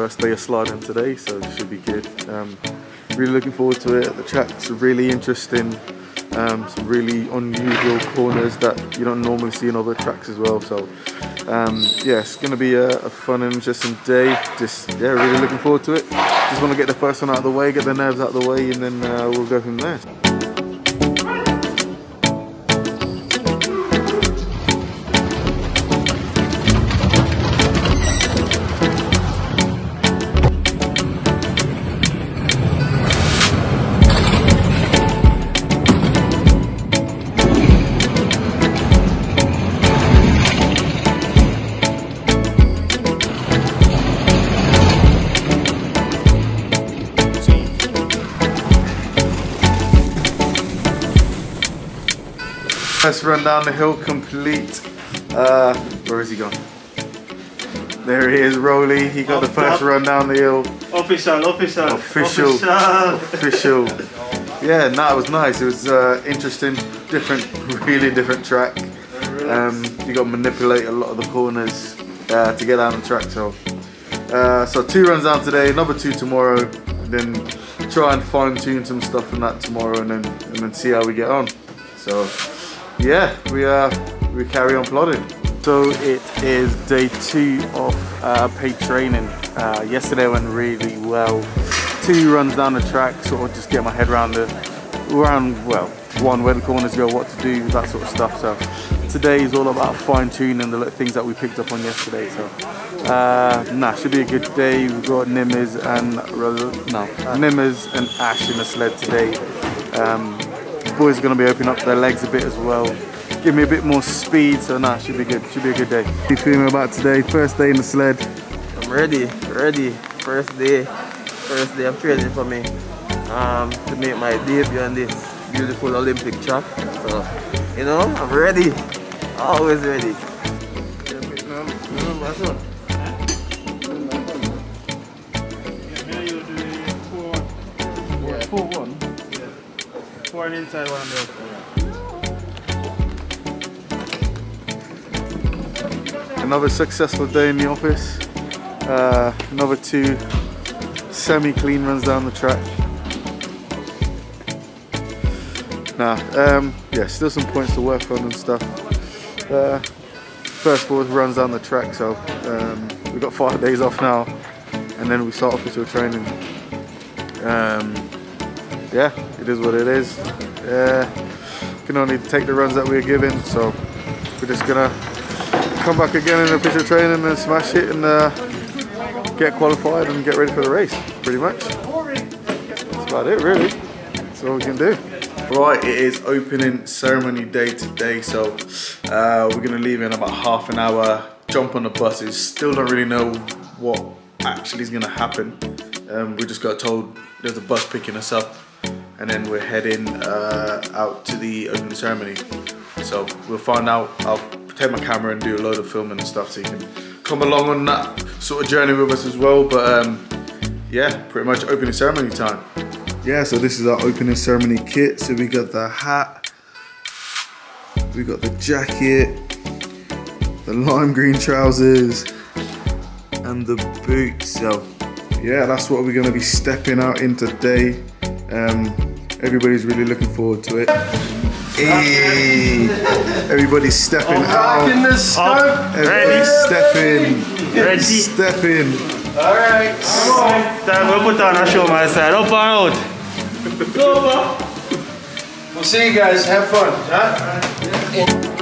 first day of sliding today, so it should be good. Um, really looking forward to it. The track's really interesting. Um, some really unusual corners that you don't normally see in other tracks as well. So um, yeah, it's going to be a, a, fun and interesting day. Just yeah, really looking forward to it. Just want to get the first one out of the way, get the nerves out of the way, and then uh, we'll go from there. First run down the hill complete. Uh, where is he gone? There he is, Roly. He got the first run down the hill. Official, official. Official. Official. Yeah, no, it was nice. It was uh, interesting, different, really different track. Um, you got to manipulate a lot of the corners uh, to get down the track. So, uh, so two runs down today, another two tomorrow. Then try and fine tune some stuff from that tomorrow, and then and then see how we get on. So yeah, we uh, we carry on plodding. So it is day two of uh, paid training. Uh, yesterday went really well. Two runs down the track, sort of just get my head around the around well, one where the corners go, what to do, that sort of stuff. So today is all about fine tuning the things that we picked up on yesterday. So uh, nah, should be a good day. We've got Nimmers and no Nimmers and Ash in the sled today. Um, boys are going to be opening up their legs a bit as well. Give me a bit more speed, so nah, should be good. Should be a good day. How you feeling about today? First day in the sled. I'm ready, ready. First day, first day of training for me um, to make my debut on this beautiful Olympic track. So, you know, I'm ready. Always ready. Four one. Four inside, one. Another successful day in the office. Uh, another two semi-clean runs down the track. Nah, um, yeah, still some points to work on and stuff. Uh, first four runs down the track, so um, we've got five days off now, and then we start official training. Um, yeah, it is what it is. Uh, can only take the runs that we're given, so we're just gonna come back again in official training and smash it and uh, get qualified and get ready for the race, pretty much. That's about it, really. That's all we can do. Right, it is opening ceremony day today, so uh, we're gonna leave in about half an hour, jump on the buses. Still don't really know what actually is gonna happen. Um, we just got told there's a bus picking us up and then we're heading uh, out to the opening ceremony. So we'll find out. I'll take my camera and do a load of filming and stuff so you can come along on that sort of journey with us as well. But um, yeah, pretty much opening ceremony time. Yeah, so this is our opening ceremony kit. So we got the hat, we got the jacket, the lime green trousers, and the boots. So yeah, that's what we're gonna be stepping out in today. Um, everybody's really looking forward to it. Hey, everybody's stepping out. Everybody's stepping. Ready. Stepping. Alright. come on. Time we put on a show my side. Up and out. We'll see you guys. Have fun. Huh?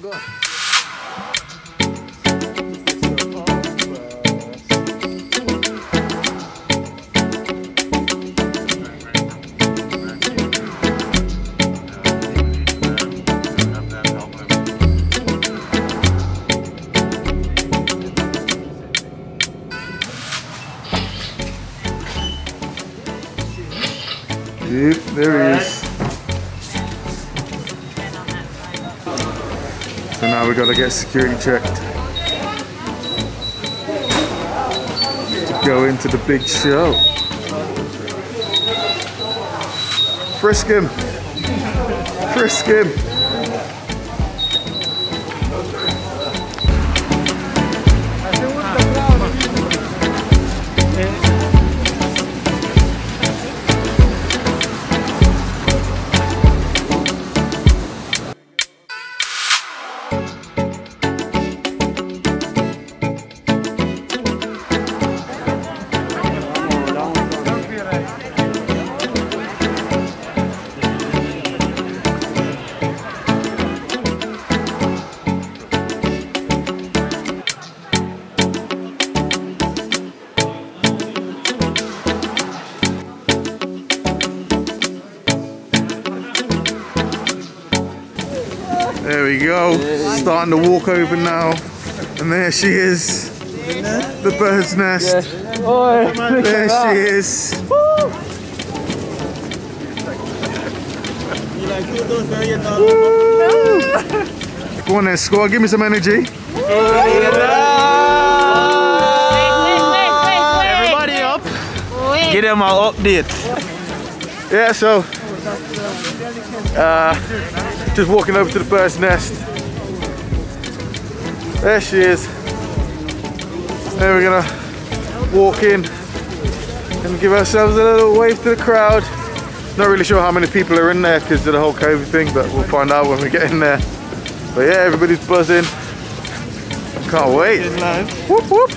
Good. Yep, there he is. So now we've gotta get security checked. To go into the big show. Frisk him. Frisk him. There we go. Starting to walk over now. And there she is. The bird's nest. There she is. Go on then, score. Give me some energy. Everybody up. Give them an update. Yeah, so uh, just walking over to the bird's nest. There she is. Then we're gonna walk in and give ourselves a little wave to the crowd. Not really sure how many people are in there because of the whole COVID thing, but we'll find out when we get in there. But yeah, everybody's buzzing. Can't wait. Whoop whoop.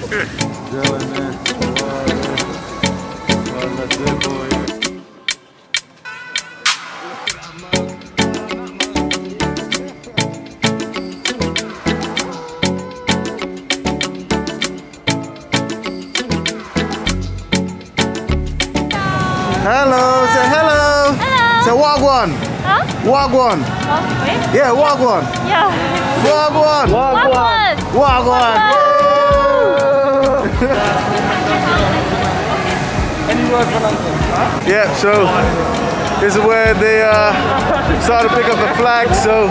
Hello. Wagwan. Huh? Wagwan. Wait. Yeah, wagwan. Yeah. Wagwan. Wagwan. Wagwan. Yeah, so this is where they uh, started to pick up the flag. So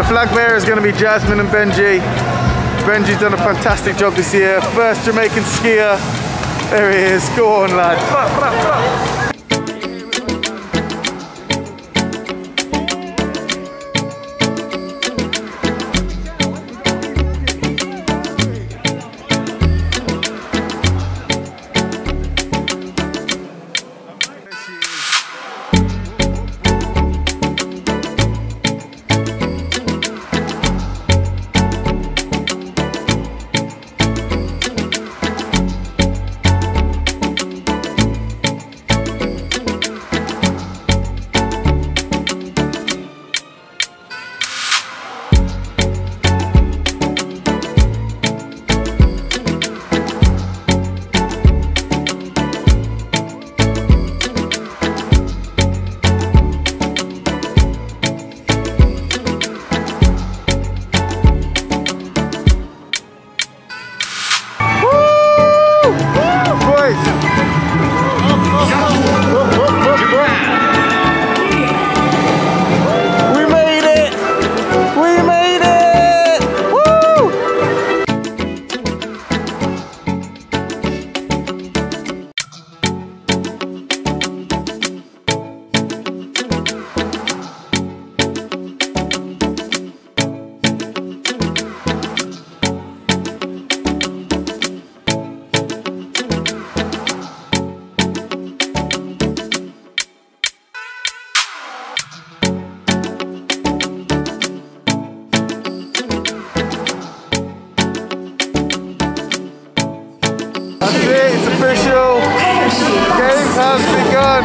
the flag bearer is going to be Jazmine and Benji. Benji's done a fantastic job this year. First Jamaican skier. There he is. Go on, lad. Game has begun.